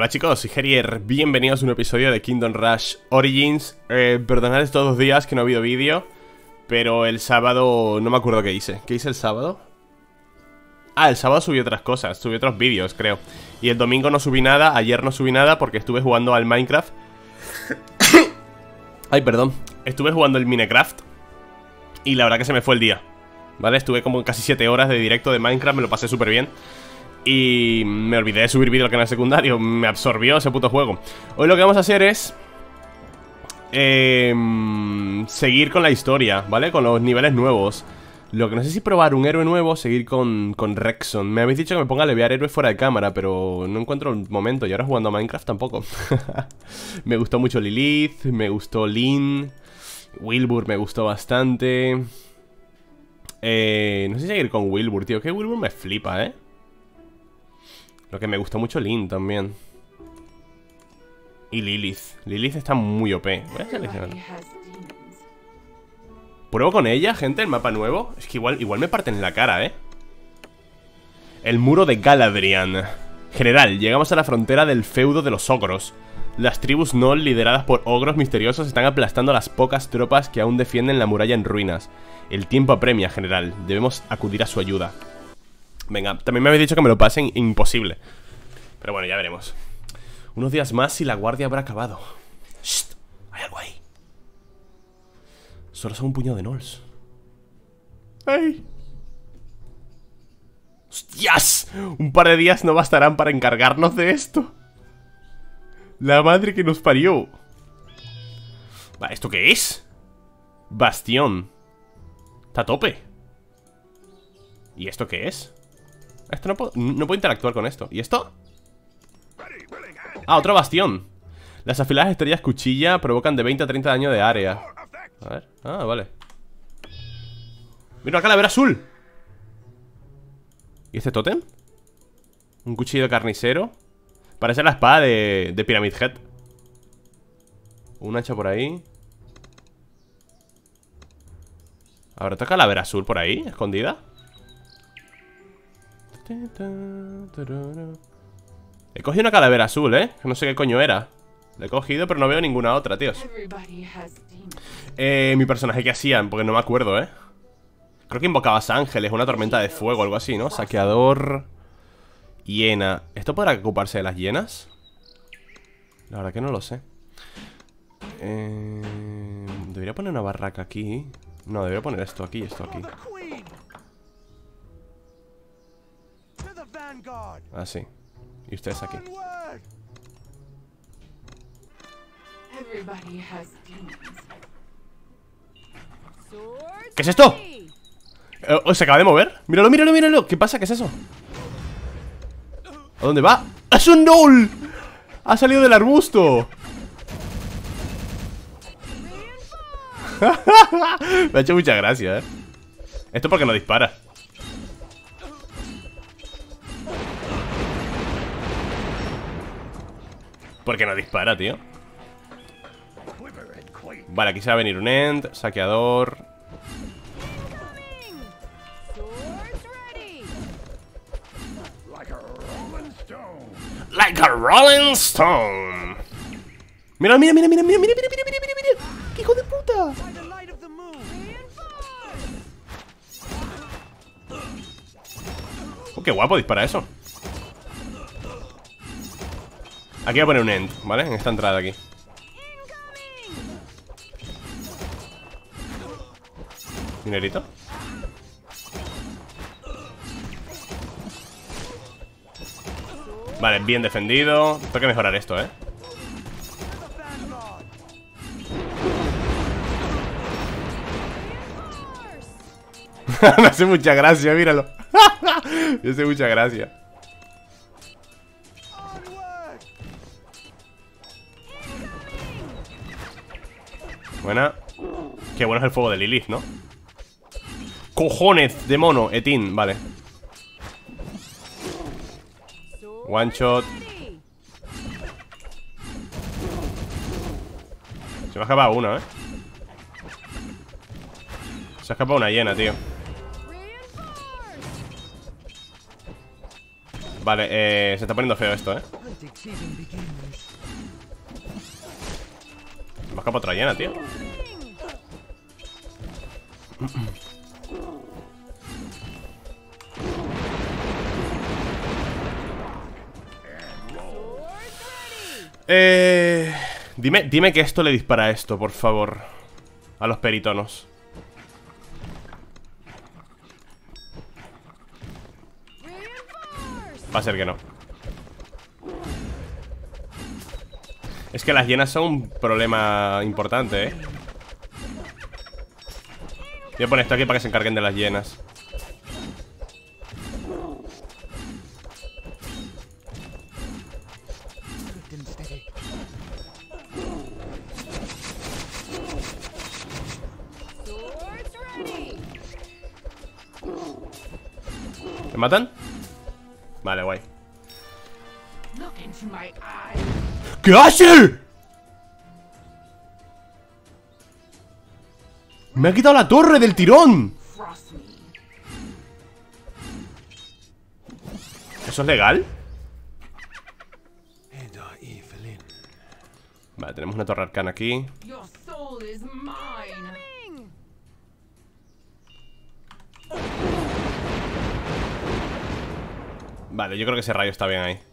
Hola chicos, soy Herier, bienvenidos a un episodio de Kingdom Rush Origins. Eh, Perdonad estos dos días que no ha habido vídeo Pero el sábado no me acuerdo qué hice. ¿Qué hice el sábado? Ah, el sábado subí otras cosas, subí otros vídeos creo. Y el domingo no subí nada, ayer no subí nada porque estuve jugando al Minecraft. Ay, perdón. Estuve jugando el Minecraft Y la verdad que se me fue el día ¿Vale? Estuve como casi 7 horas de directo de Minecraft, me lo pasé súper bien y me olvidé de subir vídeo al canal secundario Me absorbió ese puto juego. Hoy lo que vamos a hacer es eh, Seguir con la historia, ¿vale? Con los niveles nuevos. Lo que no sé si probar un héroe nuevo Seguir con, con Rexon. Me habéis dicho que me ponga a levear héroes fuera de cámara Pero no encuentro el momento. Y ahora jugando a Minecraft tampoco. Me gustó mucho Lilith Me gustó Lynn Wilbur me gustó bastante. Eh, No sé si seguir con Wilbur, tío. Que Wilbur me flipa, ¿eh? Lo que me gustó mucho Lynn también. Y Lilith. Lilith está muy OP Voy a ¿Pruebo con ella, gente, el mapa nuevo? Es que igual, igual me parten la cara, ¿eh? El muro de Galadrian General, llegamos a la frontera del feudo de los ogros. Las tribus Nol, lideradas por ogros misteriosos Están aplastando a las pocas tropas que aún defienden la muralla en ruinas. El tiempo apremia, general. Debemos acudir a su ayuda Venga, también me habéis dicho que me lo pasen imposible. Pero bueno, ya veremos. Unos días más y la guardia habrá acabado. Shh, hay algo ahí. Solo son un puñado de nolls ¡Ay! ¡Hostias! Un par de días no bastarán para encargarnos de esto. La madre que nos parió. ¿esto qué es? Bastión. Está a tope. ¿Y esto qué es? Esto no puedo, interactuar con esto ¿Y esto? Ah, otro bastión Las afiladas estrellas cuchilla provocan de 20 a 30 daño de área A ver, ah, vale Mira, una calavera azul ¿Y este tótem? Un cuchillo carnicero Parece la espada de, Pyramid Head Una hacha por ahí ¿Habrá otra calavera azul por ahí? ¿Escondida? He cogido una calavera azul, ¿eh? No sé qué coño era La he cogido, pero no veo ninguna otra, tíos Eh, mi personaje, ¿qué hacían? Porque no me acuerdo, ¿eh? Creo que invocabas ángeles, una tormenta de fuego, algo así, ¿no? Saqueador Hiena ¿Esto podrá ocuparse de las hienas? La verdad que no lo sé eh, Debería poner una barraca aquí No, debería poner esto aquí y esto aquí Ah, sí. Y ustedes aquí. ¿Qué es esto? Eh, ¿Se acaba de mover? Míralo, míralo, míralo ¿Qué pasa? ¿Qué es eso? ¿A dónde va? ¡Es un Null! ¡Ha salido del arbusto! Me ha hecho mucha gracia, ¿eh? Esto porque no dispara ¿Por qué no dispara, tío? Vale, aquí se va a venir un End Saqueador Like a Rolling Stone Mira, mira, mira, mira, mira, mira, mira, mira, mira, mira ¡Qué hijo de puta! Oh, qué guapo dispara eso Aquí voy a poner un end, ¿vale? En esta entrada aquí. Minerito Vale, bien defendido. Tengo que mejorar esto, ¿eh? Me hace mucha gracia, míralo. Me hace mucha gracia Qué bueno es el fuego de Lilith, ¿no? Cojones de mono, Etin, vale One shot Se me ha escapado uno, ¿eh? Se ha escapado una llena, tío Vale, eh, se está poniendo feo esto, ¿eh? Llena, tío. Eh, dime, dime que esto le dispara a esto, por favor. A los peritonos. Va a ser que no. Es que las llenas son un problema importante, ¿eh? Voy a poner esto aquí para que se encarguen de las ready. ¿Me matan? ¿Qué hace? Me ha quitado la torre del tirón. ¿Eso es legal? Vale, tenemos una torre arcana aquí. Vale, yo creo que ese rayo está bien ahí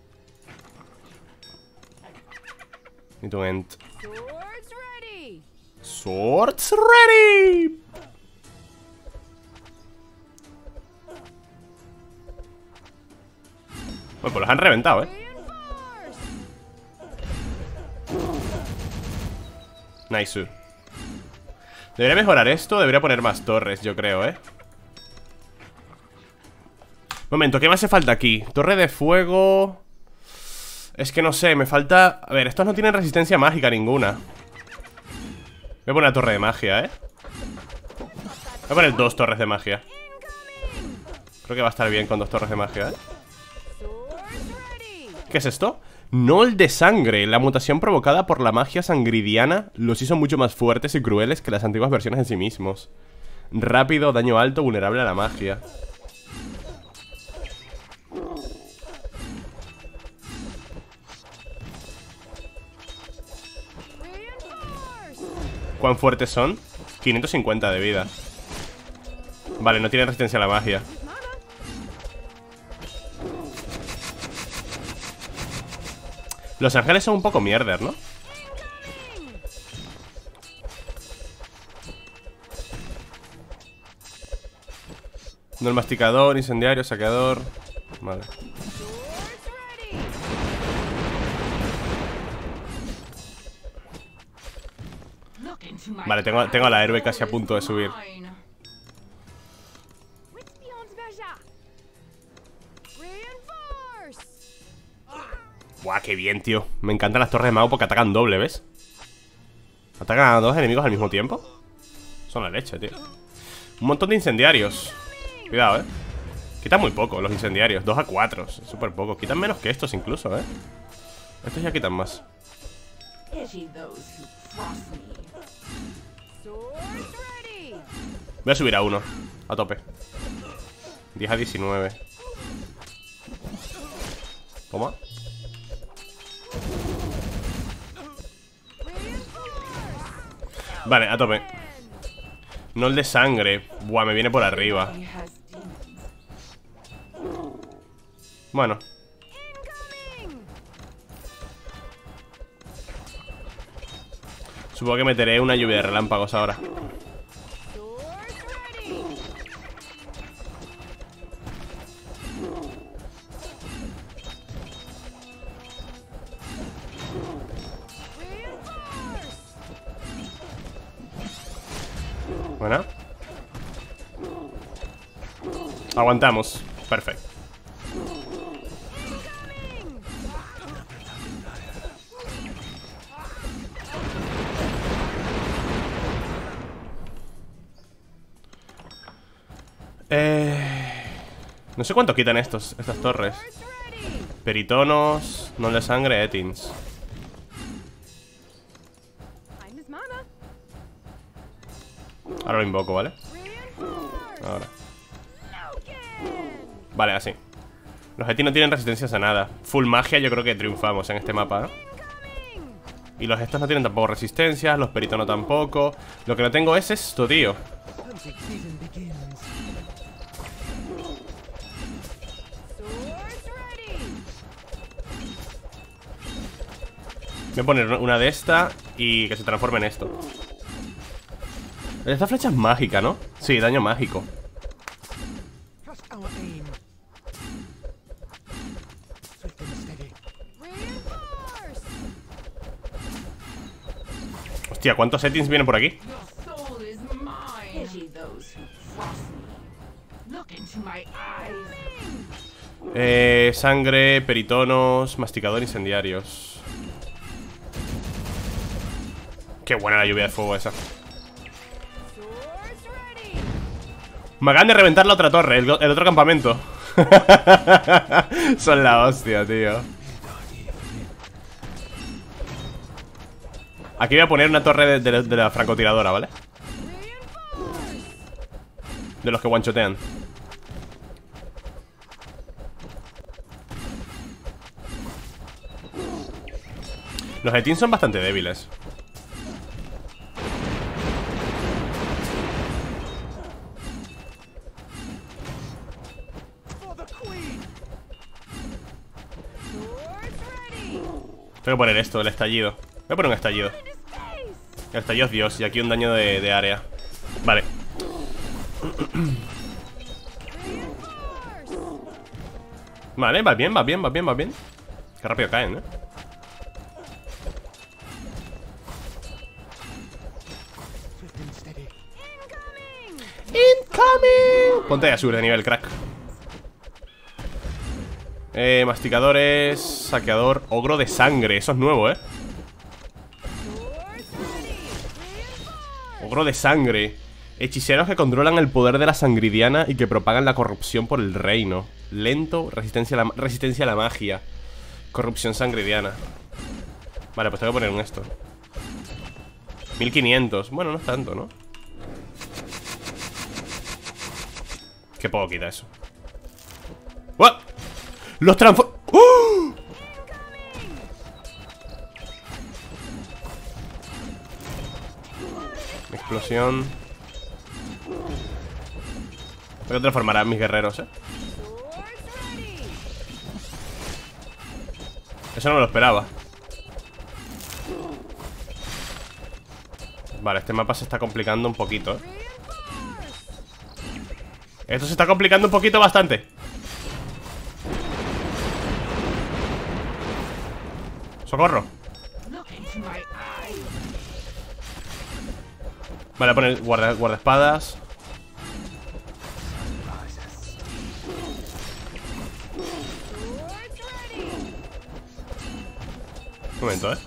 Need to end Swords ready. Swords ready Bueno, pues los han reventado, eh. Nice Debería mejorar esto, debería poner más torres, yo creo, eh Momento, ¿qué me hace falta aquí? Torre de fuego Es que no sé, me falta... A ver, estos no tienen resistencia mágica ninguna Voy a poner la torre de magia, eh Voy a poner dos torres de magia Creo que va a estar bien con dos torres de magia, eh. ¿Qué es esto? Nol de sangre. La mutación provocada por la magia sangridiana los hizo mucho más fuertes y crueles que las antiguas versiones de sí mismos. Rápido, daño alto, vulnerable a la magia. ¿Cuán fuertes son? 550 de vida. Vale, no tiene resistencia a la magia. Los ángeles son un poco mierder, ¿no? No el masticador, incendiario, saqueador. Vale. Vale, tengo, tengo a la héroe casi a punto de subir. Buah, qué bien, tío. Me encantan las torres de mago porque atacan doble, ¿ves? Atacan a dos enemigos al mismo tiempo. Son la leche, tío. Un montón de incendiarios. Cuidado, eh. Quitan muy poco los incendiarios. 2 a 4. Es súper poco. Quitan menos que estos incluso, eh. Estos ya quitan más. Voy a subir a uno. A tope. 10 a 19. Toma. Vale, a tope. No el de sangre. Buah, me viene por arriba. Bueno. Supongo que meteré una lluvia de relámpagos ahora. Buena. Aguantamos. Perfecto. Sé cuánto quitan estos, estas torres. Peritonos, no de sangre, etins. Ahora lo invoco, ¿vale? Ahora. Vale, así. Los Eti no tienen resistencias a nada. Full magia, yo creo que triunfamos en este mapa. Y los estos no tienen tampoco resistencias, los peritos no tampoco. Lo que no tengo es esto, tío. Voy a poner una de esta y que se transforme en esto. Esta flecha es mágica, ¿no? Sí, daño mágico. Hostia, ¿cuántos settings vienen por aquí? Eh, sangre, peritonos, masticador, incendiarios. Qué buena la lluvia de fuego esa. Me acaban de reventar la otra torre, el, otro campamento. Son la hostia, tío. Aquí voy a poner una torre de, de la- de francotiradora, ¿vale? De los que guanchotean. Los Etin son bastante débiles. Tengo que poner esto, el estallido. Voy a poner un estallido. El estallido es Dios y aquí un daño de, área. Vale. Vale, va bien, va bien, va bien, va bien. Qué rápido caen, ¿eh? Incoming. Ponte Azur de nivel crack. Eh, masticadores, saqueador, ogro de sangre. Eso es nuevo, ¿eh? Ogro de sangre. Hechiceros que controlan el poder de la sangridiana y que propagan la corrupción por el reino. Lento, resistencia a la, resistencia a la magia. Corrupción sangridiana. Vale, pues tengo que poner un esto. 1500. Bueno, no es tanto, ¿no? Qué poco quita eso. ¡What! ¡Los transform... ¡Oh! Explosión. Tengo que transformar a mis guerreros, eh. Eso no me lo esperaba. Vale, este mapa se está complicando un poquito, eh. Esto se está complicando un poquito bastante. Socorro. Vale, a poner guarda, guardaespadas. Swords ready. Un momento, eh.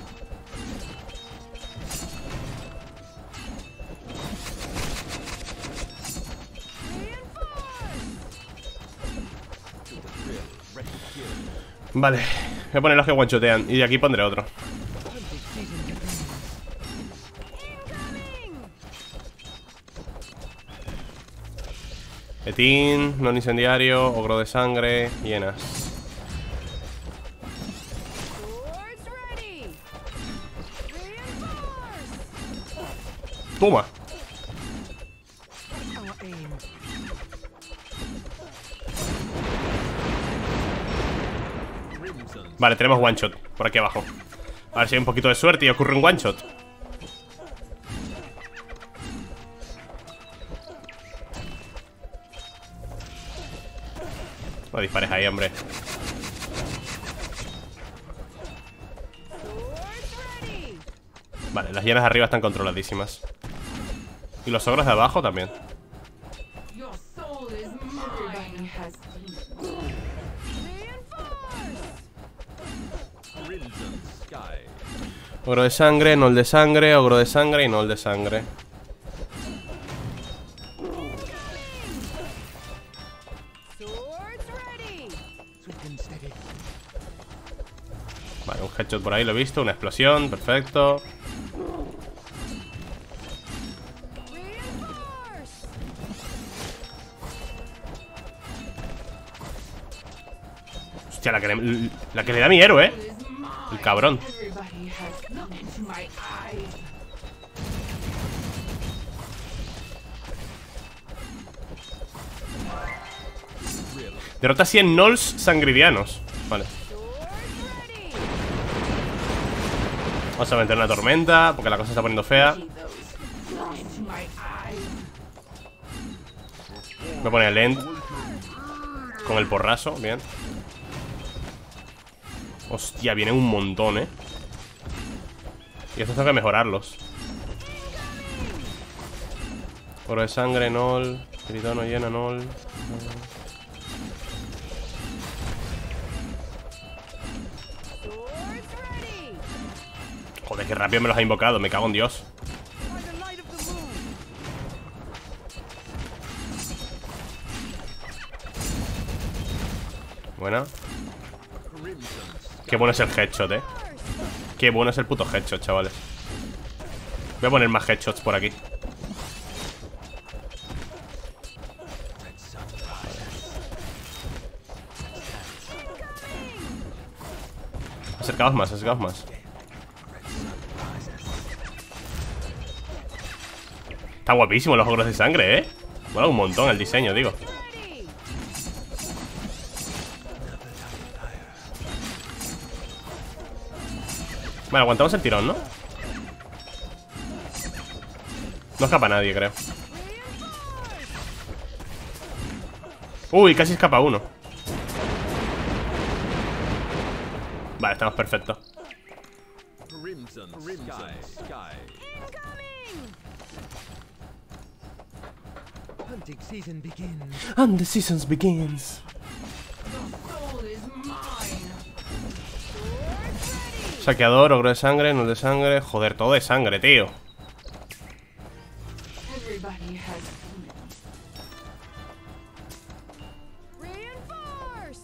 Vale, voy a poner los que guanchotean Y de aquí pondré otro. Etín, non incendiario, ogro de sangre, hienas. Toma Vale, tenemos one shot por aquí abajo. A ver si hay un poquito de suerte y ocurre un one shot. No dispares ahí, hombre. Vale, las hienas de arriba están controladísimas. Y los ogros de abajo también Ogro de sangre, nol de sangre, ogro de sangre y nol de sangre. Vale, un headshot por ahí, lo he visto Una explosión, perfecto. Hostia, la que le, la que le da mi héroe, eh. El cabrón. Derrota 100 Nolls sangridianos. Vale. Vamos a meter una tormenta, porque la cosa se está poniendo fea. Voy a poner el end. Con el porrazo, bien. Hostia, vienen un montón, eh. Y estos tengo que mejorarlos. Oro de sangre, Nol. Tritono llena, Nol. Joder, qué rápido me los ha invocado, me cago en Dios. Crimson Qué bueno es el headshot, eh. Qué bueno es el puto headshot, chavales. Voy a poner más headshots por aquí. Acercaos más, acercaos más. Está guapísimo los ogros de sangre, ¿eh? Mola un montón el diseño, digo. Bueno, aguantamos el tirón, ¿no? No escapa nadie, creo. Uy, casi escapa uno. Vale, estamos perfectos. Season begins. And the season begins. Soul is mine. Saqueador, ogro de sangre, no de sangre. Joder, todo de sangre, tío. Everybody has Reinforce.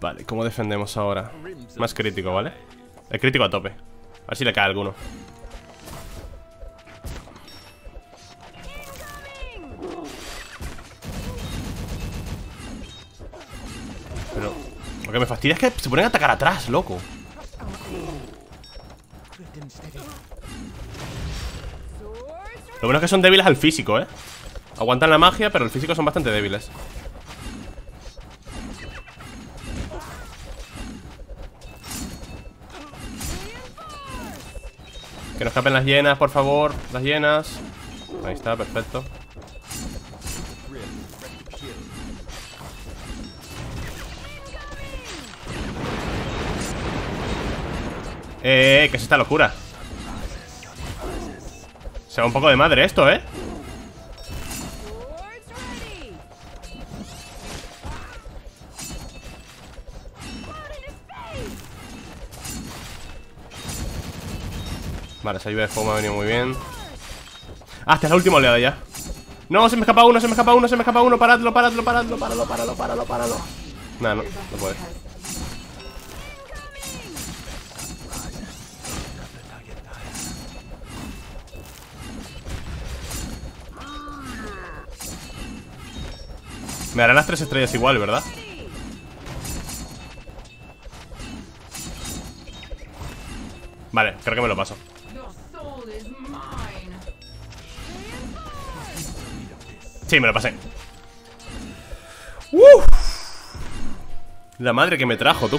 Vale, ¿cómo defendemos ahora? Más crítico, ¿vale? El crítico a tope. A ver si le cae alguno. Lo que me fastidia es que se ponen a atacar atrás, loco. Lo bueno es que son débiles al físico, ¿eh? Aguantan la magia, pero el físico son bastante débiles. Que no escapen las llenas, por favor. Las llenas. Ahí está, perfecto. Eh, ¿qué es esta locura? Se va un poco de madre esto, ¿eh? Vale, esa lluvia de fuego me ha venido muy bien. Ah, esta es la última oleada ya. No, se me escapa uno, se me escapa uno, se me escapa uno. Paradlo, paradlo, paradlo, paradlo, paradlo, paradlo, paradlo. Nah, no, no puede Me harán las tres estrellas igual, ¿verdad? Vale, creo que me lo paso. Sí, me lo pasé ¡Uf! La madre que me trajo, tú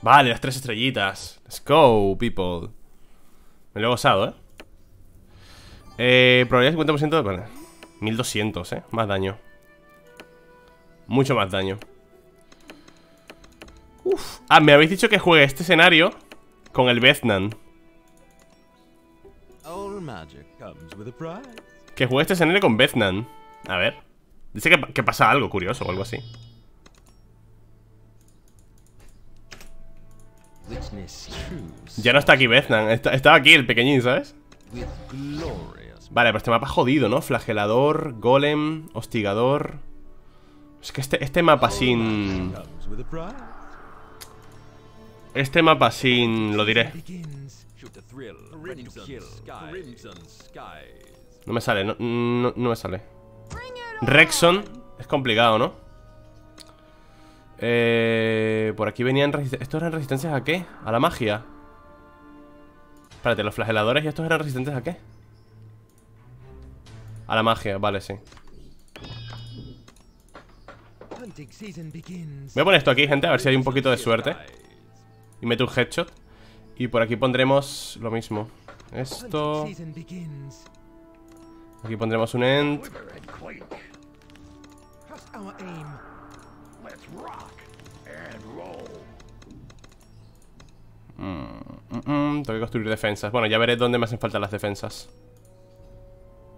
Vale, las tres estrellitas Let's go, people Me lo he gozado, ¿eh? Eh, probabilidad 50% de... Vale. 1200, ¿eh? Más daño Mucho más daño Uf. Ah, me habéis dicho que juegue este escenario Con el Veznan. Que juegue este escenario con Veznan A ver Dice que, que pasa algo curioso o algo así Ya no está aquí Veznan, está, estaba aquí el pequeñín, ¿sabes? Vale, pero este mapa jodido, ¿no? Flagelador, golem, hostigador Es que este, este mapa sin... Este mapa sin... Lo diré. No me sale, no, no, me sale. Rexon Es complicado, ¿no? Eh, por aquí venían ¿Estos eran resistencias a qué? ¿A la magia? Espérate, los flageladores y estos eran resistentes a qué? A la magia, vale, sí. Voy a poner esto aquí, gente, a ver si hay un poquito de suerte. Y meto un headshot. Y por aquí pondremos lo mismo. Esto. Aquí pondremos un end. Aim. Mm, mm, Tengo que construir defensas. Bueno, ya veré dónde me hacen falta las defensas.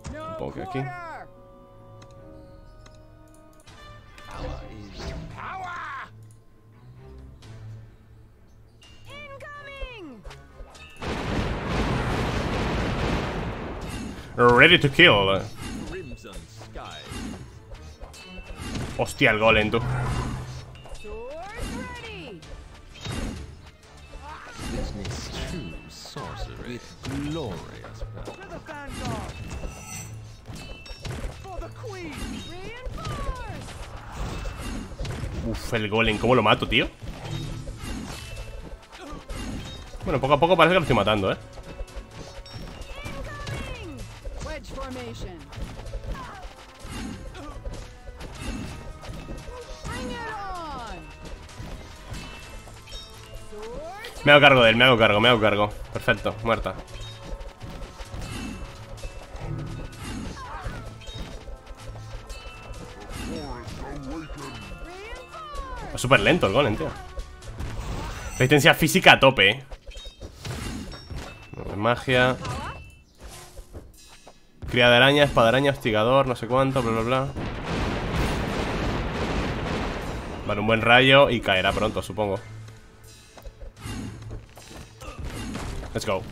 Supongo que aquí Ready to kill skies. Hostia, el golem, tú! Uf, el golem, ¿cómo lo mato, tío? Bueno, poco a poco parece que lo estoy matando, ¿eh? Me hago cargo de él, me hago cargo, me hago cargo. Perfecto, muerta! Es súper lento el golem, tío. Resistencia física a tope, eh. Magia. Cría de araña, espada araña, hostigador, no sé cuánto, bla bla bla. Vale, un buen rayo y caerá pronto, supongo Let's go.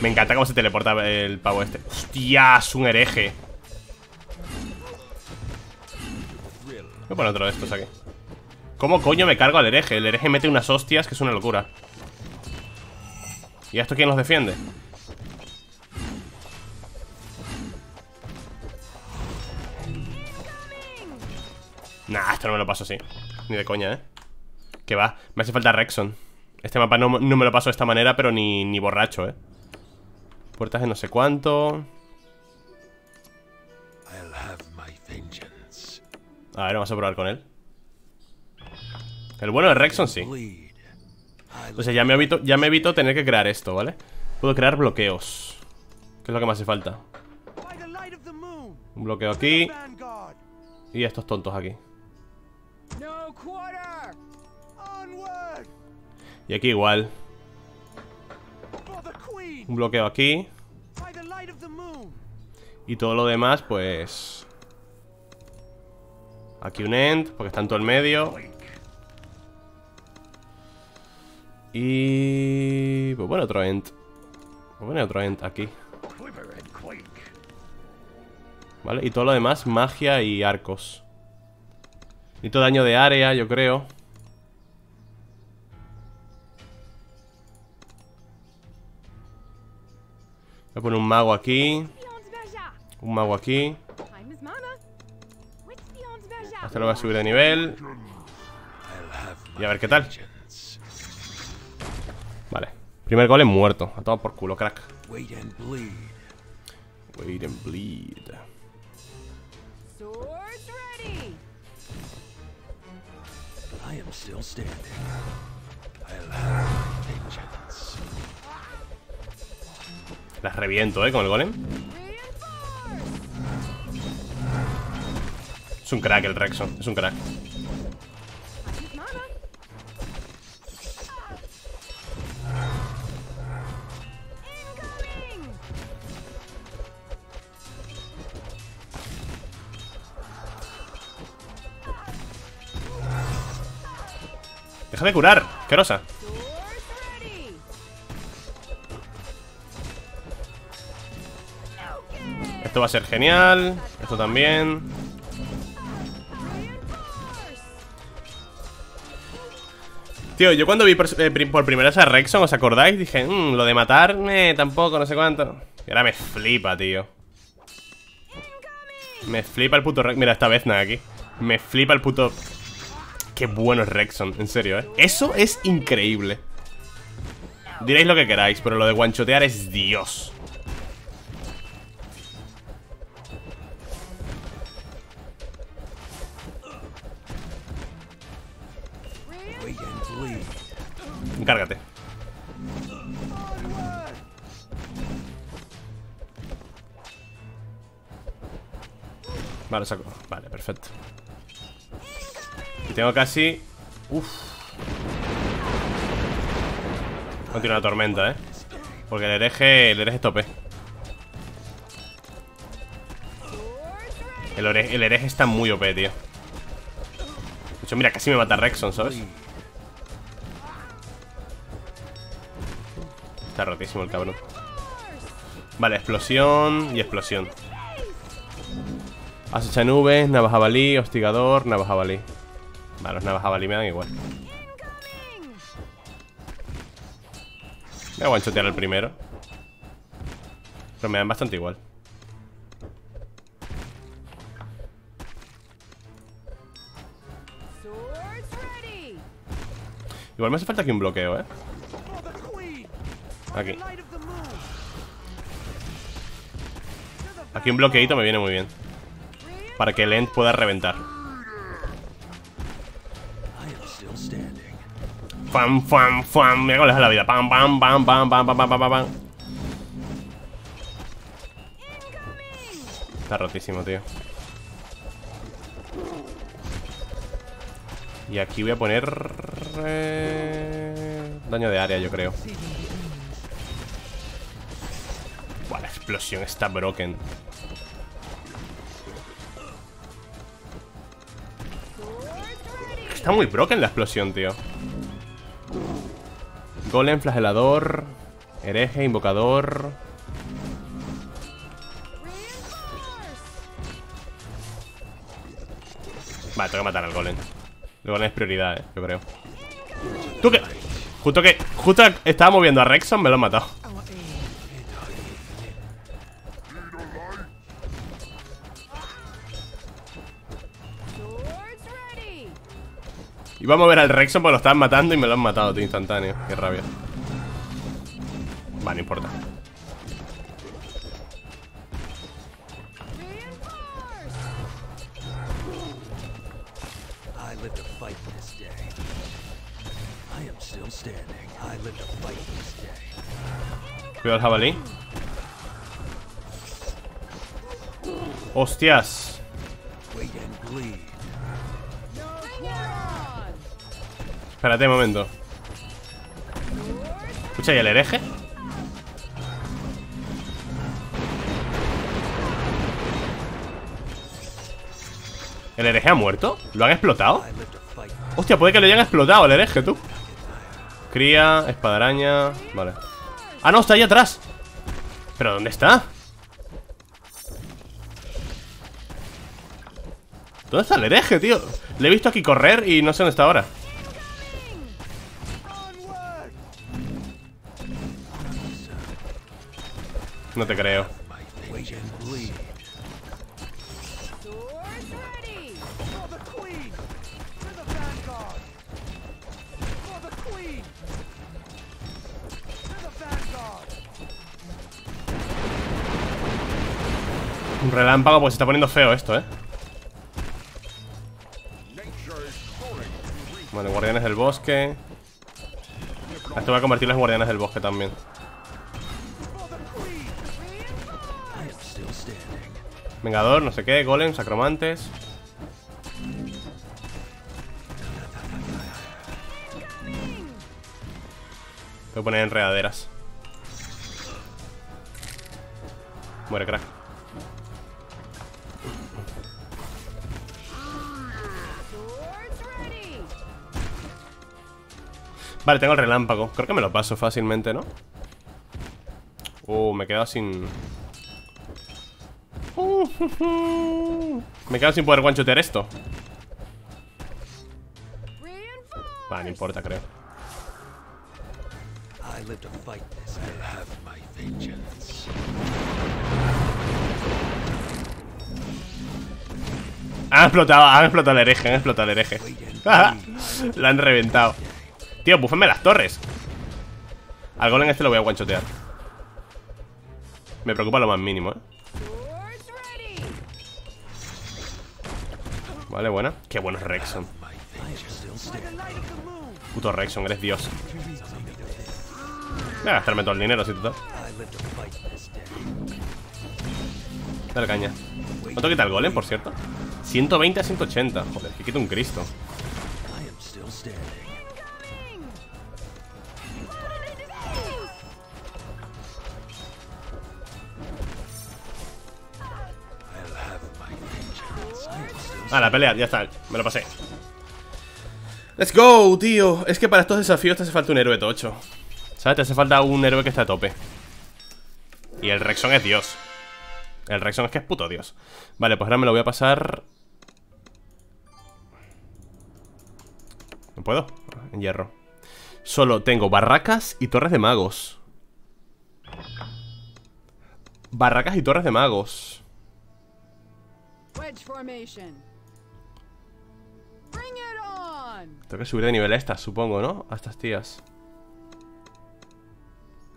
Me encanta cómo se teleporta el pavo este Hostia, es un hereje. Voy a poner otro de estos aquí ¿Cómo coño me cargo al hereje? El hereje mete unas hostias que es una locura ¿Y a esto quién los defiende? Nah, esto no me lo paso así Ni de coña, ¿eh? Que va, me hace falta Rexon Este mapa no, no me lo paso de esta manera Pero ni, ni borracho, ¿eh? Puertas de no sé cuánto. A ver, vamos a probar con él El bueno de Rexon sí. O sea, ya me evito, ya me evito tener que crear esto, ¿vale? Puedo crear bloqueos Que es lo que me hace falta! Un bloqueo aquí! Y estos tontos aquí Y aquí igual! Un bloqueo aquí! Y todo lo demás, pues... Aquí un end, porque está en todo el medio. Y... Pues bueno, otro end. Pues bueno, otro end aquí. Vale, y todo lo demás, magia y arcos. Necesito daño de área, yo creo Voy a poner un mago aquí Un mago aquí? Este lo voy a subir de nivel Y a ver qué tal. Vale Primer golem muerto A todo por culo, crack Wait and bleed. Wait and bleed! I am still standing. I'll have vengeance. Las reviento, eh, con el golem! Es un crack el Rexon Es un crack! Deja de curar Querosa Esto va a ser genial Esto también! Tío, yo cuando vi por, eh, primera vez a Rexon, ¿os acordáis? Dije, "Mm, lo de matarme tampoco, no sé cuánto Y ahora me flipa, tío Me flipa el puto Rex. Mira, esta vez nada aquí. Me flipa el puto. Qué bueno es Rexon, en serio, ¿eh? Eso es increíble. Diréis lo que queráis, pero lo de guanchotear es Dios. Encárgate. Vale, saco. Vale, perfecto. Y tengo casi. Uf. Continúa la tormenta, eh. Porque el hereje. El hereje tope. El, ore- el hereje está muy OP, tío. De hecho, mira, casi me mata Rexon, ¿sabes? Está rotísimo el cabrón. Vale, explosión y explosión. Acecha nubes, navajabalí, hostigador, navajabalí. Vale, los navajabalí me dan igual. Voy a guanchotear el primero. Pero me dan bastante igual. Igual me hace falta aquí un bloqueo, ¿eh? Aquí. Aquí un bloqueito me viene muy bien. Para que el End pueda reventar. Fam, fam, fam. Mira cómo le da la vida. Pam, pam, pam, pam, pam, pam, pam, pam. Está rotísimo, tío. Y aquí voy a poner... eh, Daño de área, yo creo. Explosión está broken. Está muy broken la explosión, tío. Golem, flagelador, hereje, invocador. Vale, tengo que matar al golem. El golem es prioridad, eh, yo creo. ¿Tú qué? Justo que. Justo estaba moviendo a Rexon, me lo han matado. Iba a mover al Rexon porque lo estaban matando y me lo han matado, tío, instantáneo. Qué rabia. Vale, no importa. Reinforce. I live to Espérate un momento. Escucha, ¿y el hereje? ¿El hereje ha muerto? ¿Lo han explotado? Hostia, puede que le hayan explotado el hereje, tú Cría, espadaraña Vale Ah, no, está ahí atrás ¿Pero dónde está? ¿Dónde está el hereje, tío? Le he visto aquí correr y no sé dónde está ahora To the Vanguard! Un relámpago, pues se está poniendo feo esto, ¿eh? Vale, guardianes del bosque Esto voy a convertirlos en guardianes del bosque también Vengador, no sé qué, golems, acromantes Voy a poner enredaderas Muere, crack. Vale, tengo el relámpago Creo que me lo paso fácilmente, ¿no? Uh, me he quedado sin... Uh, me he quedado sin poder guanchotear esto. Vale, no importa, creo. Han explotado, han explotado el hereje, han explotado el hereje. Lo han reventado. Tío, búfenme las torres. Al golem este lo voy a guanchotear. Me preocupa lo más mínimo, eh. Vale, buena. Qué bueno es Rexon. Puto Rexon, eres Dios. Voy a gastarme todo el dinero, si total. Dale caña. ¿Cuánto quita el golem, por cierto? 120 a 180. Joder, que quita un Cristo. Ah, la pelea, ya está, me lo pasé. Let's go, tío. Es que para estos desafíos te hace falta un héroe tocho. ¿Sabes? Te hace falta un héroe que esté a tope. Y el Rexon es Dios. El Rexon es que es puto Dios. Vale, pues ahora me lo voy a pasar. No puedo. En hierro. Solo tengo barracas y torres de magos. Barracas y torres de magos. Wedge formation. Tengo que subir de nivel a estas, supongo, ¿no? A estas tías.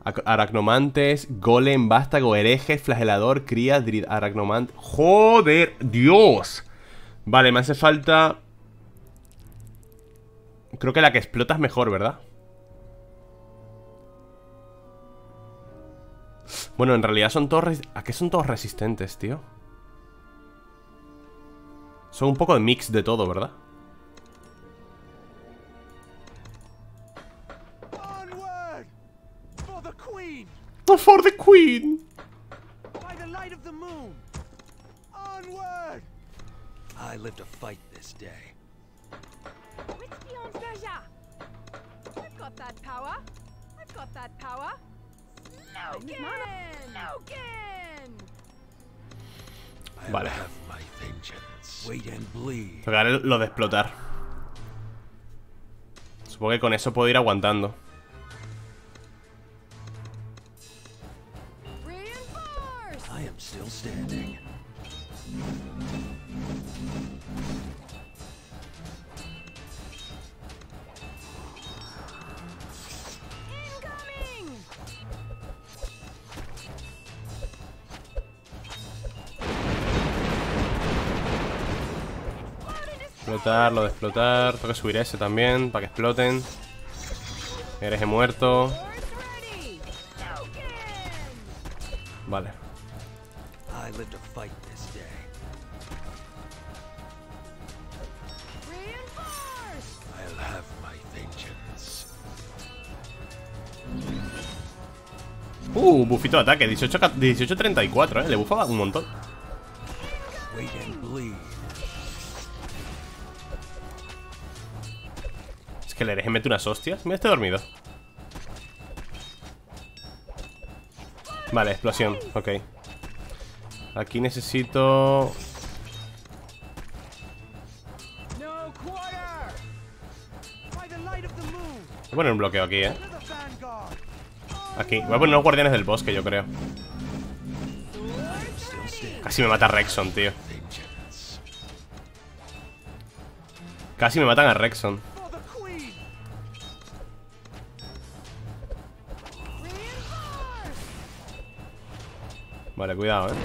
Ac- Aracnomantes, Golem, Vástago, Hereje, Flagelador, Cría, Aracnomante. ¡Joder! ¡Dios! Vale, me hace falta. Creo que la que explota es mejor, ¿verdad? Bueno, en realidad son todos. ¿A qué son todos resistentes, tío? Son un poco de mix de todo, ¿verdad? For the Queen. By the light of the moon! Onward! I live to fight this day. Which beyond Persia? I've got that power. I've got that power. Slogan! Slogan! I'll Vale. have my vengeance. Wait and bleed. Tocaré lo de explotar. Supongo que con eso puedo ir aguantando. Explotar. Tengo que subir ese también para que exploten. Eres muerto. Vale. Uh, bufito de ataque. 18, 1834, eh. Le bufaba un montón. Que el hereje mete unas hostias. Mira, estoy dormido. Vale, explosión. Ok. Aquí necesito... Voy a poner un bloqueo aquí, eh. Aquí. Voy a poner los guardianes del bosque, yo creo. Casi me mata Rexon, tío. Casi me matan a Rexon. Vale, cuidado, eh.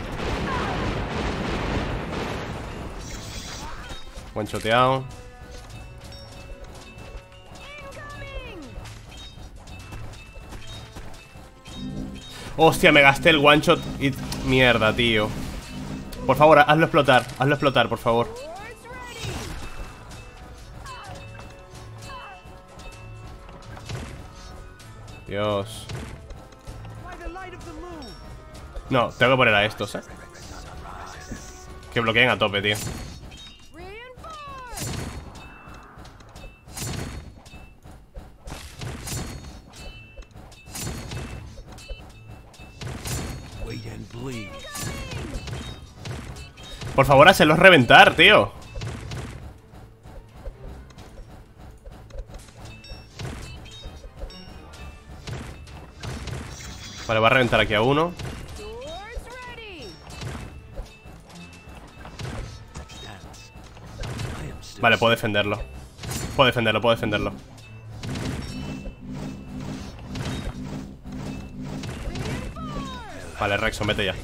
Buen choteado. Hostia, me gasté el one shot y... Mierda, tío. Por favor, hazlo explotar. Hazlo explotar, por favor. Dios. No, tengo que poner a estos, eh. Que bloqueen a tope, tío. Por favor, hazlos reventar, tío. Vale, va a reventar aquí a uno. Vale, puedo defenderlo Puedo defenderlo, puedo defenderlo Vale, Rexon, vete ya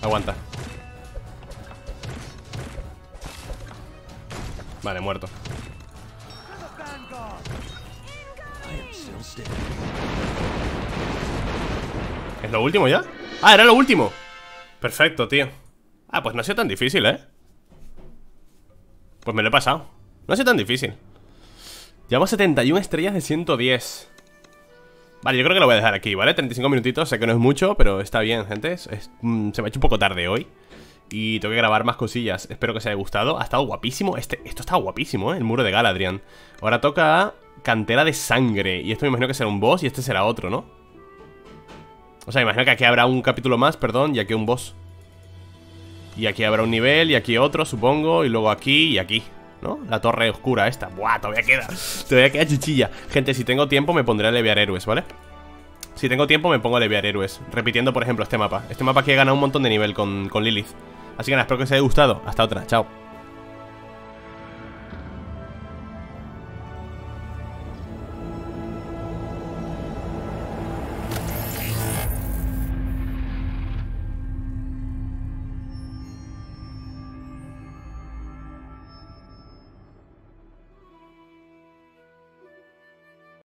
Aguanta Vale, muerto. ¿Es lo último ya? Ah, era lo último Perfecto, tío Ah, pues no ha sido tan difícil, ¿eh? Pues me lo he pasado. No ha sido tan difícil. Llevamos 71 estrellas de 110 Vale, yo creo que lo voy a dejar aquí, ¿vale? 35 minutitos, sé que no es mucho, pero está bien, gente. Mm, Se me ha hecho un poco tarde hoy. Y tengo que grabar más cosillas. Espero que os haya gustado. Ha estado guapísimo este, Esto está guapísimo, ¿eh? El muro de Galadrian Ahora toca Cantera de Sangre. Y esto me imagino que será un boss y este será otro, ¿no? O sea, imagino que aquí habrá un capítulo más, perdón Y aquí un boss Y aquí habrá un nivel y aquí otro, supongo Y luego aquí y aquí ¿No? La torre oscura esta. Buah, todavía queda Todavía queda chichilla. Gente, si tengo tiempo me pondré a leviar héroes, ¿vale? Si tengo tiempo me pongo a leviar héroes. Repitiendo, por ejemplo, este mapa. Este mapa que he ganado un montón de nivel con, con Lilith. Así que nada, espero que os haya gustado. Hasta otra, chao